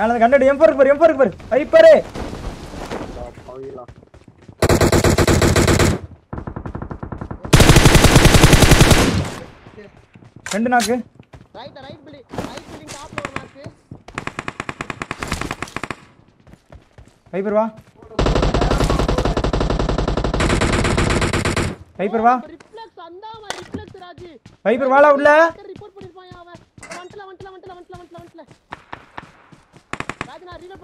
மேல கண்டடி எம் பாரு எம் பாரு வைப்பரு பவிலா ரெண்டு knock. Right right building right building டாப்ல ஒரு நாக்கு வைப்பர் வா. வைப்பர் வா ரிஃப்ளெக்ஸ் அந்தாம ரிஃப்ளெக்ஸ் ராஜி. வைப்பர் வாடா உள்ள.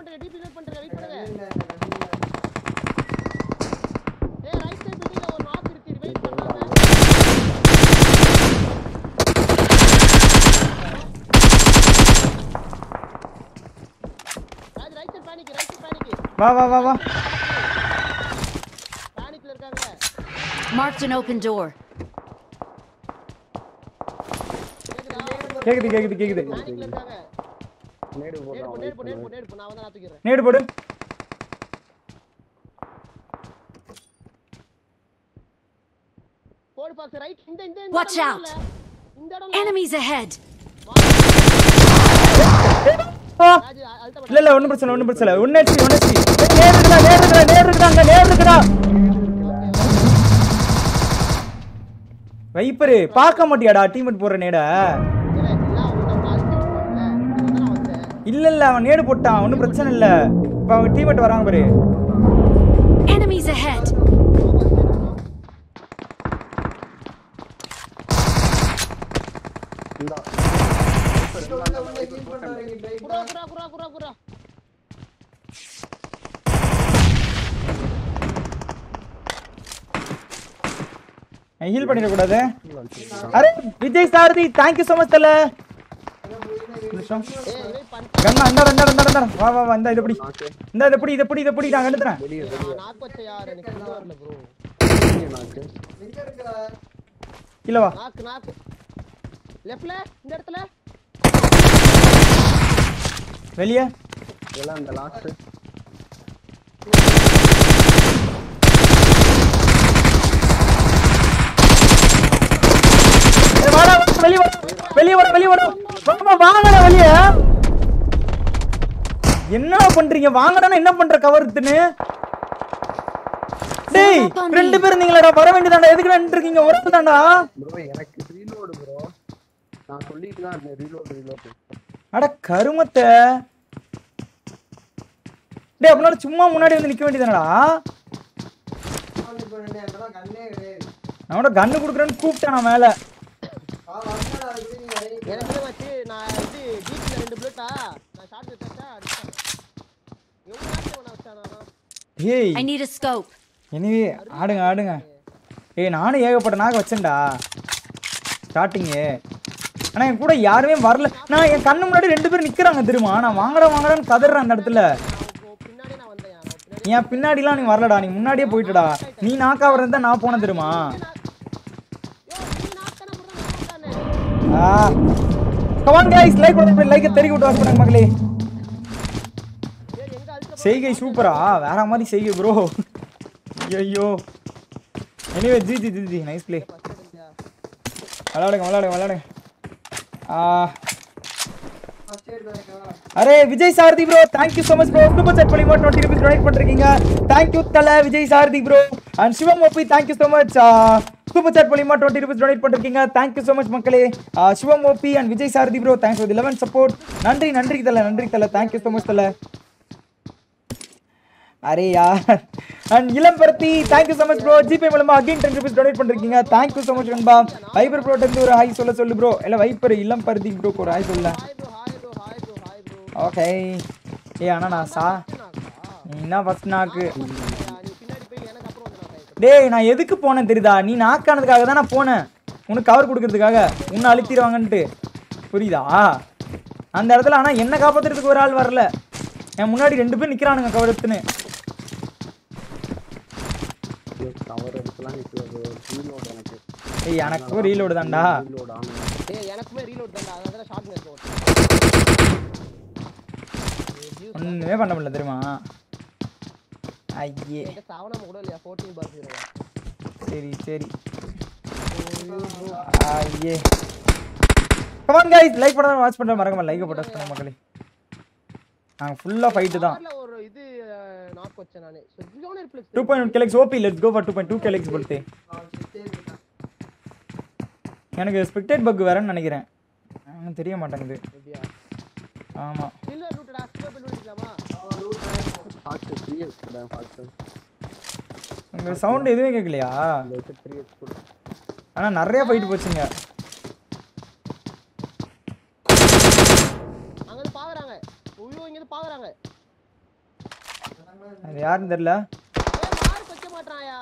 பண்றேன் டிபி ரீலோட் பண்றேன் வெயிட் பண்ணுங்க. ஏய் ரைட் சைடு பில்டிங்ல ஒரு நாக் இருக்கு. வெயிட் பண்ணாம Raji right side panic right side panic வா வா வா வா. பேனிக்ல இருக்காங்க. Marked an open door. கேக்குது? கேக்குது கேக்குது பேனிக்ல இருக்காங்க. நேடு நேடு போடலாம் போ நேடு போ நேடு போ நேடு போ நான் வந்து நான் தூக்கிறேன் நேடு போடு. போடு பாக்ஸ் ரைட் இந்த இந்த இந்த Watch இடம் out. இல்ல. இந்த இடம் இல்ல. இல்ல ஒண்ணும் பிரச்சனை ஒண்ணும் பிரச்சனை ஒன்னு ஹெச்பி ஒன்னு ஹெச்பி நேர் இருக்குடா நேர் இருக்குடா நேர் இருக்குடா அங்க நேர் இருக்குடா. வைப்பரு பார்க்க மாட்டியாடா டீமேட் போற நேட? இல்ல இல்ல அவன் நேடு போட்டான் ஒன்றும் பிரச்சனை இல்ல. இப்ப அவங்க டீமேட் வராங்க பாரு. Enemies ahead. குரா குரா குரா குரா குரா ஹீல் பண்ணிட கூடாது array Vijay Sarathi thank you so much தல. கண்ணா அந்த அந்த அந்த அந்த வா வா வா இந்த இது எப்படி இந்த இது எப்படி இது எப்படி இது எப்படி நான் கண்டுறேன் நாக் வச்ச யார் எனக்கு இது வரல ப்ரோ வெளியே நாக்கு. இல்ல வா. நாக் நாக் லெஃப்ட்ல இந்த இடத்துல? வெளிய. எல்லாம் இந்த லாஸ்ட் வெளிய வா வெளிய வா வெளிய வா வாமா வாங்கடா வெளிய. என்ன பண்றீங்க? வாங்கடா என்ன பண்ற கவர்த்துன்னு? டேய் ரெண்டு பேரும் இருந்தீங்களாடா வர வேண்டியதாண்டா எதுக்கு நின்று இருக்கீங்க ஒரு ப்ரோ எனக்கு ரீலோடு ப்ரோ. நான் சொல்லிட்டு தான் இருந்தேன் ரீலோடு ரீலோடு அட கருமத்தை. டேய் அப்படின்னா சும்மா முன்னாடி வந்து நிக்க வேண்டியதானடா? நம்மளோட கண்ணு கொடுக்குறேன்னு கூப்பிட்டேன் நான் மேல. எனக்கு வச்சு நான் இது ஜிபில ரெண்டு புல்லட்டா நான் ஷார்ட் வச்சா அடிச்சேன் எவ்வளவு நேரத்துல நான்? வச்சானா ஏய். I need a scope. Anyway ஆடுங்க ஆடுங்க. ஏய் நானும் ஏகப்பட்ட நாக வச்சேன்டா. ஸ்டார்டிங்கு ஆனா என் கூட யாருமே வரல. நான் என் கண்ணு முன்னாடி ரெண்டு பேரும் நிக்கிறாங்க தெரியுமா? நான் வாங்கடா வாங்கடான்னு கதறேன் அந்த இடத்துல. நான் பின்னாடி நான் வந்தேன் நான் பின்னாடி என் பின்னாடிலாம் நீ வரலடா. நீ முன்னாடியே போயிட்டுடா. நீ நாக்கா வரது நான் போனேன் தெரியுமா யோ நீ நாக் தானே புறா நாக் தானே ஆ கமான் கைஸ் லைக் பண்ணுங்க லைக் தெரி விட்டு வாஸ் பண்ணுங்க மகளே செய்கை சூப்பரா வேற மாதிரி செய்கை ப்ரோ ஐயோ anyway G G G G. Nice play விளாடுங்க விளாடுங்க விளாடுங்க array Vijay Sarathi bro thank you so much bro super set பண்ணி டுவெண்ட்டி ருபீஸ் டொனேட் பண்ணிருக்கீங்க. தேங்க்யூ தல Vijay Sarathi bro and Sivam OP thank you so much super chat மூலியமா twenty rupees donate பண்ணிருக்கீங்க thank you so much மக்களே. Sivam OP and Vijay Sarathi bro thanks for eleven support நன்றி நன்றி தல நன்றி தல. தேங்க்யூ ஸோ மச் தல. Array யார்? அண்ட் இளம் பருத்தி thank you so much bro GPay மூலமா அகைன் டென் ருபீஸ் டொனேட் பண்ணிருக்கீங்க. தேங்க்யூ ஸோ மச் நண்பா. வைப்பர் ப்ரோ இருந்து ஒரு ஹாய் சொல்ல சொல்லு ப்ரோ இல்ல வைப்பர் இளம் பருத்தி ப்ரோ ஒரு ஹாய் சொல்ல. ஓகே ஏ அண்ணா நான் சா என்ன ஃபர்ஸ்ட் நாக்கு நீ பின்னாடி போய் எனக்கு அப்புறம் வந்து நான் டேய் நான் எதுக்கு போனேன் தெரியுதா? நீ நாக்கானதுக்காக தான் நான் போனேன். உனக்கு கவர் கொடுக்கறதுக்காக. உன்னை அழுத்திடுவாங்கன்ட்டு. புரியுதா? அந்த இடத்துல ஆனா என்ன காப்பாத்துறதுக்கு ஒரு ஆள் வரல. என் முன்னாடி ரெண்டு பேர் நிக்கிறானுங்க கவர் எடுத்துன்னு. கவர் எடுத்துலாம் நிற்கிறது ரீலோடு எனக்கு. ஏய் எனக்கு ரீலோடு தான்டா. ரீலோடு ஆமாம் டேய் எனக்குமே ரீலோட் தான்டா. அதனால ஓட் ஒண்ணுமே பண்ண முடியல தெரியுமா? ஐயே. சாவனாம கூட இல்லையா? 14 பார் ஜீரோ சரி சரி. ஐயே. கமான் கைஸ் லைக் பண்ணாம வாட்ச் பண்ற மறக்காம லைக் போட்டு பண்ணுங்க மக்களே. நாங்கள் ஃபுல்லாக ஃபைட்டு தான். ஒரு இது நாக் வச்சேன் நானு. சரியான reflex two point கெலக்ஸ் OP let's go for two point two கெலக்ஸ் போல்ட்டு எனக்கு ஸ்பெக்டேட் பக் வேறன்னு நினைக்கிறேன். தெரிய மாட்டேங்குது. அப்படியா? ஆமாம் ஃபாக்ஸ் த்ரீ எக்ஸ் கூட ஃபாக்ஸ் உங்கள் சவுண்ட் எதுவுமே கேட்கலையா வச்சு த்ரீ எக்ஸ் கூட. ஆனால் நிறைய ஃபைட் போச்சுங்க. அங்க பாக்குறாங்க. ஐயோ இங்க பாக்குறாங்க. அது யாருன்னு தெரியல. ஏய் மார்க் வைக்க மாட்டான்யா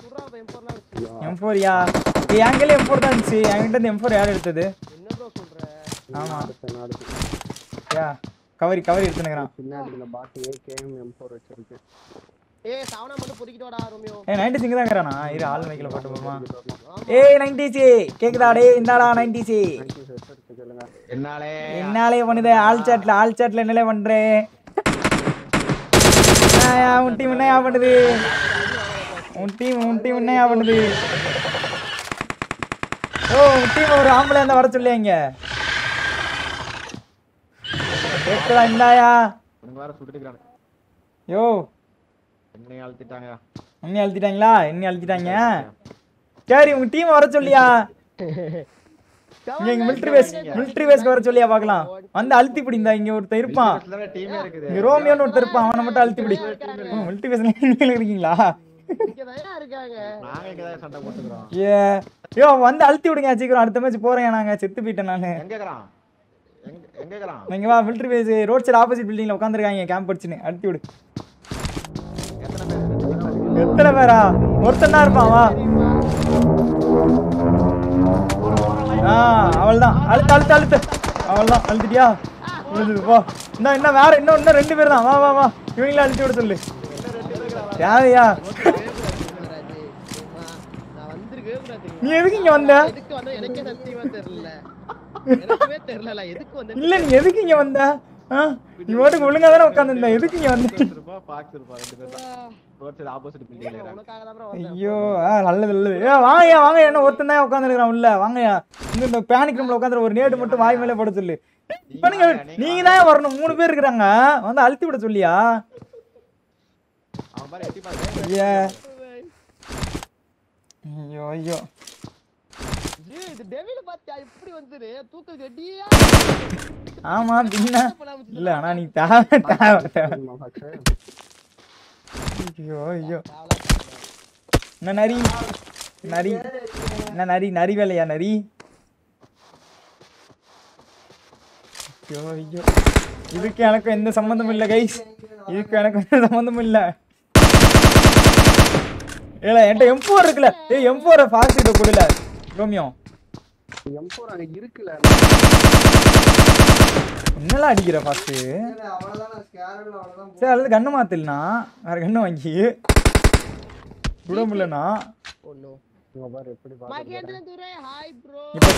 சுறா பையன் போறலாம் வச்சு. எம் ஃபோர்யா என் கையில எம் ஃபோர் தான் இருந்துச்சு. என்கிட்ட யார் எடுத்தது? என்ன ப்ரோ சொல்ற? ஆமா. யா? கவரி கவரி எடுத்துனுக்குறான். பின்னாடி இந்த பாட்டு ஏகேஎம் எம் ஃபோர் வச்சிருக்கு. ஏய் சாவனா மட்டும் ரோமியோ. இரு போட்டு போமா. ஏய் நைன்டி சி கேக்குதா டே இந்தாடா நைன்டி சி சொல்லுங்க என்னாலே என்னாலே பண்ணுது ஆள் சாட்ல ஆள் சாட்ல என்னலே பண்றேன் என்னயா, உன் டீம் என்னயா பண்ணுது? உன் டீம் உன் டீம் என்னயா பண்ணுது? ஓ உன் டீம் ஒரு ஆம்பளை இருந்தா வர சொல்லியாங்க கேக்குதா இந்தாயா. உனக்கு வேற சுட்டுக்கிறானு யோ. என்னையும் அழுத்திட்டாங்க. இன்னி அழுத்திட்டாங்களா? இன்னி அழுத்திட்டாங்க? சரி உங்க டீம் வர சொல்லியா? இங்க இங்க மிலிட்டரி பேஸ் மிலிட்டரி பேஸ்க்கு வர சொல்லியா பார்க்கலாம். வந்து அழுத்தி பிடிந்தா இங்க ஒருத்தன் இருப்பான். டீமே இருக்குது. இங்க ரோமியோன்னு ஒருத்தர் இருப்பான். அவனை மட்டும் அழுத்தி பிடி. மிலிட்டரி பேஸ்ல நீங்க இருக்கீங்களா? இங்க தான் இருக்காங்க. நாங்க இங்கதான் சண்டை போட்டுக்கிறோம். ஏ. யோ வந்து அழுத்தி விடுங்க சீக்கிரம். அடுத்த மேட்ச் போறேன் நாங்க. செத்து போயிட்டேன் நானு. எங்க வா military base road side opposite பில்டிங்ல உட்காந்துருக்காங்க கேம்ப் அடிச்சுன்னு. அழுத்தி விடு. எத்தனை பேர்? எத்தனை பேரா? ஒருத்தன் தான் இருப்பான் வா. ஆ அவள்தான். அழுத்து அழுத்து அழுத்து. அவள்தான். அழுத்திட்டியா? விழுந்தது போ. இன்னும் இன்னும் வேற இன்னும் இன்னும் ரெண்டு பேர் தான். வா வா வா. இவங்கள அழுத்தி விட சொல்லு. யாரையா? நீ எதுக்கு இங்க வந்த? எனக்குமே தெரியல இல்ல எதுக்கு வந்தேன் இல்ல நீ எதுக்கு இங்க வந்த? ஆ? நீ மட்டும் ஒழுங்கா தானே உட்காந்துருந்த எதுக்கு இங்க வந்த? ஐயோ ஆ நல்லது நல்லது. ஏ வாங்கய்யா வாங்க என்ன ஒருத்தன் தான் உட்காந்துருக்கான் உள்ள. வாங்கய்யா. இந்த பேனிக் ரூம்ல உட்காந்துரு ஒரு நேடு மட்டும் வாய் மேலே போட சொல்லு. நீங்க தான் வரணும். மூணு பேர் இருக்கிறாங்க. வந்து அழுத்தி விட சொல்லியா? அவன் ஐயோ. ஆமா பின்ன இல்ல ஆனா நீ தேவை தேவை தேவை ஐயோ ஐயோ என்ன நரி நரி என்ன நரி நரி வேலையா நரி ஐயோ ஐயோ இதுக்கு எனக்கும் எந்த சம்மந்தமும் இல்லை கைஸ் இதுக்கு எனக்கு எந்த சம்மந்தமும் இல்லை ஏல என்கிட்ட எம் ஃபோர் இருக்குல்ல ஏய் எம் ஃபோரை ஃபாஸ்ட் கிட்ட கொடுல ரோமியோ எம் ஃபோர் அங்க இருக்குல்ல. என்னலாம் அடிக்கிற ஃபாஸ்ட்டு சரி அல்லது கண்ணு மாத்தில்னா வேற கண்ணு வாங்கி. விட முடியலண்ணா ஒண்ணு இங்க பாரு எப்படி பாரு மகேந்திரன் துரை ஹாய் ப்ரோ இப்போ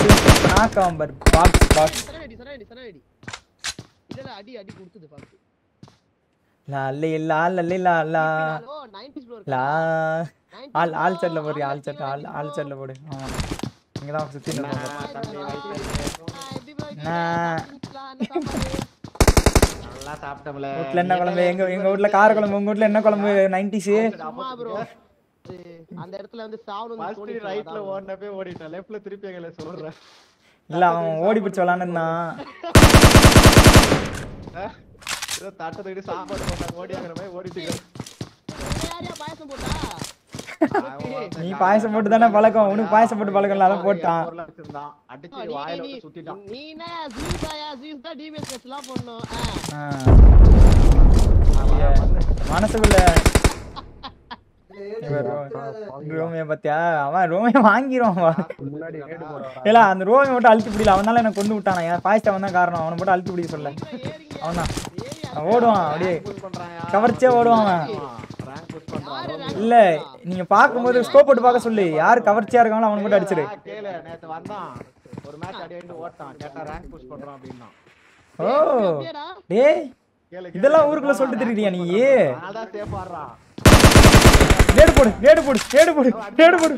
நாக்காம பாரு. பாக்ஸ் பாக்ஸ் சரணடி சரணடி சரணடி இல்ல இல்ல அடி அடி கொடுத்தது பாத்து லா லே லா லல்லே லா லா ஓ 90s ப்ரோ லா. ஆள் ஆள் சட்டில் போடுறியா ஆள் சட்டை ஆள் ஆள் சட்டில் போடு. ஆமா இங்கே தான் சுற்றி நான் நல்லா சாப்பிட்டோம்ல. வீட்டில் என்ன குழம்பு? எங்க எங்க வீட்ல கார குழம்பு உங்க வீட்ல என்ன குழம்பு? நைன்டிஸு அந்த இடத்துல வந்து சாவணும் ரைட்ல ஓடுனப்பே ஓடிட்டான். லெஃப்ட்ல திருப்பி எங்களை சொல்றேன். இல்ல அவன் ஓடி பிடிச்சி விளாண்டுருந்தான் ஏதோ தட்டை தூக்கிட்டு சாப்பாடு போட்டாங்க ஓடியாங்கிற மாதிரி ஓடிட்டு நீ பாயசம் போட்டு தானே பழக்கம். உனக்கு பாயசம் போட்டு பழக்கம் அதான் போட்டான். என்ன. மனசுக்குள்ள. ரோமியை பத்தியா? அவன் ரோமியை வாங்கிடுவான் இல்ல அந்த ரோமியை மட்டும் அழுத்தி பிடிக்கல அவனால எனக்கு கொண்டு விட்டானா? என் பாயசத்தை அவன் தான் காரணம். அவனை மட்டும் அழுத்தி பிடிக்க சொல்ல அவன் தான். ஓடுவான் அப்படியே. கவர்ச்சியா ஓடுவான் அவன். இல்ல நீங்க பாக்கும்போது ஸ்கோப் போட்டு பார்க்க சொல்லு. யார் கவர்ச்சியா இருக்காங்களோ அவனை மட்டும் அடிச்சிரு கேளு நேத்து வந்தான். ஒரு மேட்ச் அடி ஓட்டான். கேட்டா ரேங்க் புஷ் பண்றான் அப்படின்னா. ஓ? டேய் இதெல்லாம் ஊருக்குள்ள சொல்லிட்டு தெரியுறியா நீ? அதனால தான் சேஃப் ஆடுறான். நேடு போடு நேடு போடு நேடு போடு நேடு போடு.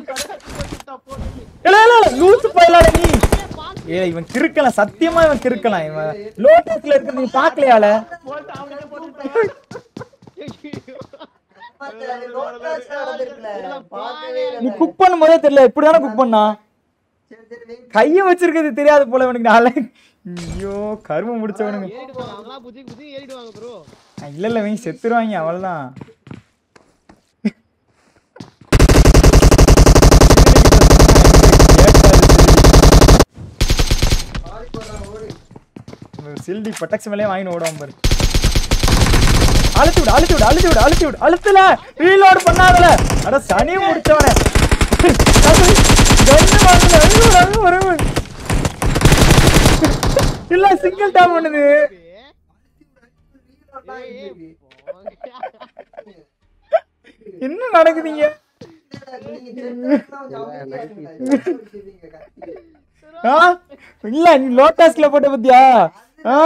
இல்ல இல்ல இல்ல லூசு பயலாட நீ. ஏ இவன் கிறுக்கலாம் சத்தியமா இவன் கிறுக்கலாம் இவன் லோட்டஸ்ல இருக்கு நீ பாக்கலையால போட்டு அவனுக்கு போட்டு நீ குக் பண்ணும் போதே தெரியல இப்படிதானே குக் பண்ணா? கைய வச்சிருக்கிறது தெரியாது போல இவனுக்கு நாளை. ஐயோ கருமம் முடிச்சவனுங்க. இல்ல இல்ல இவங்க செத்துருவாங்க அவ்வளவுதான். சில்டி பட்டாக்ஸ் மேலே வாங்கி ஓடுவான் பாரு. அழுத்தி விடு அழுத்தி விடு அழுத்தி விடு அழுத்தி விடு. அழுத்தல ரீலோட் பண்ணாதல. அட சனி முடிச்சவனே. இல்ல சிங்கிள் டாம் பண்ணுது. என்ன நடக்குதுங்க? ஆ? இல்ல நீ லோட்டஸ்ல போட்ட பத்தியா? ஆ?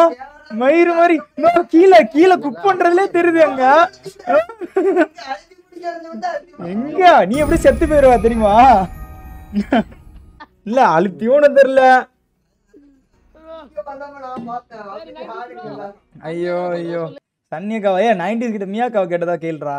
மயிறு மாதிரி இன்னும் கீழே கீழே குக் பண்றதுலே தெரியுது அங்க. எங்க? நீ எப்படி செத்து போயிருவா தெரியுமா? இல்ல அழுத்தியோன்னு தெரியல. ஐயோ ஐயோ. சன்னியக்காவா? ஏன் நைன்டிஸ் கிட்ட மியாக்காவை கேட்டதா கேள்றா